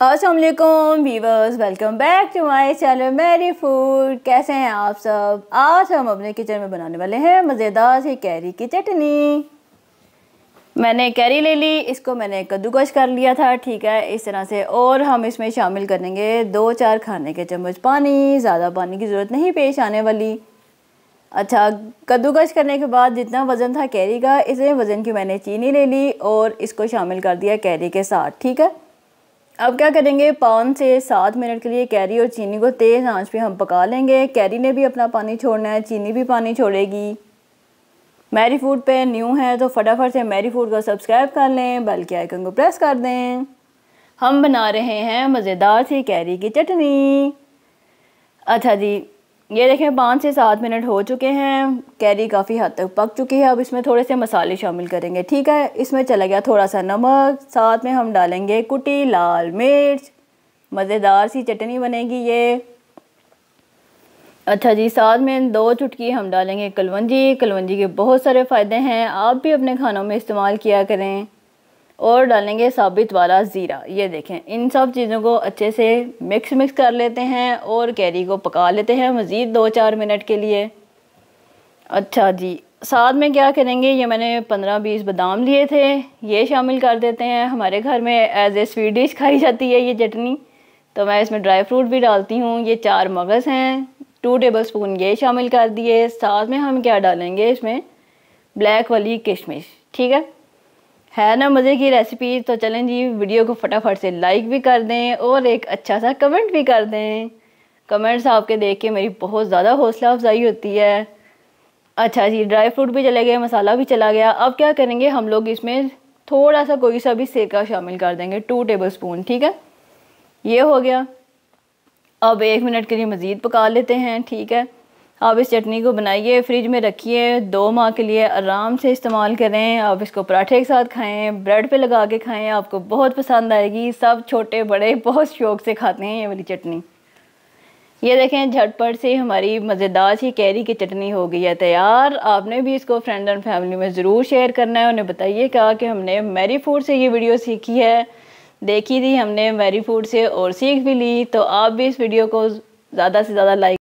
Aslam viewers welcome back to my channel मेरी food. कैसे हैं आप सब? आज हम अपने किचन में बनाने वाले हैं मज़ेदार सी कैरी की चटनी। मैंने कैरी ले ली, इसको मैंने कद्दूकश कर लिया था, ठीक है? इस तरह से और हम इसमें शामिल करेंगे दो चार खाने के चम्मच पानी, ज़्यादा पानी की ज़रूरत नहीं पेश आने वाली। अच्छा कद्दूकश करने के बाद जितना वज़न था कैरी का, इसे वज़न की मैंने चीनी ले ली और इसको शामिल कर दिया कैरी के साथ, ठीक है? अब क्या करेंगे? पाँच से सात मिनट के लिए कैरी और चीनी को तेज़ आँच पे हम पका लेंगे। कैरी ने भी अपना पानी छोड़ना है, चीनी भी पानी छोड़ेगी। मैरी फ़ूड पे न्यू है तो फटाफट से मैरी फ़ूड को सब्सक्राइब कर लें, बेल के आइकन को प्रेस कर दें। हम बना रहे हैं मज़ेदार सी कैरी की चटनी। अच्छा जी ये देखें, पाँच से सात मिनट हो चुके हैं, कैरी काफ़ी हद तक पक चुकी है, अब इसमें थोड़े से मसाले शामिल करेंगे, ठीक है? इसमें चला गया थोड़ा सा नमक, साथ में हम डालेंगे कुटी लाल मिर्च, मज़ेदार सी चटनी बनेगी ये। अच्छा जी, साथ में दो चुटकी हम डालेंगे कलवंजी कलवंजी के बहुत सारे फ़ायदे हैं, आप भी अपने खानों में इस्तेमाल किया करें। और डालेंगे साबित वाला ज़ीरा। ये देखें, इन सब चीज़ों को अच्छे से मिक्स मिक्स कर लेते हैं और कैरी को पका लेते हैं मज़ीद दो चार मिनट के लिए। अच्छा जी, साथ में क्या करेंगे? ये मैंने पंद्रह बीस बादाम लिए थे। ये शामिल कर देते हैं। हमारे घर में एज ए स्वीट डिश खाई जाती है ये चटनी। तो मैं इसमें ड्राई फ्रूट भी डालती हूँ। ये चार मगज़ हैं। टू टेबल स्पून ये शामिल कर दिए। साथ में हम क्या डालेंगे इसमें? ब्लैक वाली किशमिश। ठीक है? है ना मज़े की रेसिपी तो चलें जी वीडियो को फटाफट से लाइक भी कर दें और एक अच्छा सा कमेंट भी कर दें। कमेंट्स आपके देख के मेरी बहुत ज़्यादा हौसला अफजाई होती है। अच्छा जी ड्राई फ्रूट भी चले गए, मसाला भी चला गया। अब क्या करेंगे, हम लोग इसमें थोड़ा सा कोई सा भी सेका शामिल कर देंगे टू टेबल स्पून ठीक है? ये हो गया। अब एक मिनट के लिए मज़ीद पका लेते हैं, ठीक है? आप इस चटनी को बनाइए, फ्रिज में रखिए, दो माह के लिए आराम से इस्तेमाल करें, आप इसको पराठे के साथ खाएँ, ब्रेड पे लगा के खाएँ, आपको बहुत पसंद आएगी, सब छोटे, बड़े, बहुत शौक से खाते हैं ये वाली चटनी। ये देखें, झटपट से हमारी मज़ेदार सी कैरी की चटनी हो गई है तैयार। आपने भी इसको फ्रेंड एंड फैमिली में ज़रूर शेयर करना है, उन्हें बताइए क्या कि हमने मेरी फ़ूड से ये वीडियो सीखी है। देखी थी हमने मेरी फ़ूड से और सीख भी ली तो आप भी इस वीडियो को ज़्यादा से ज़्यादा लाइक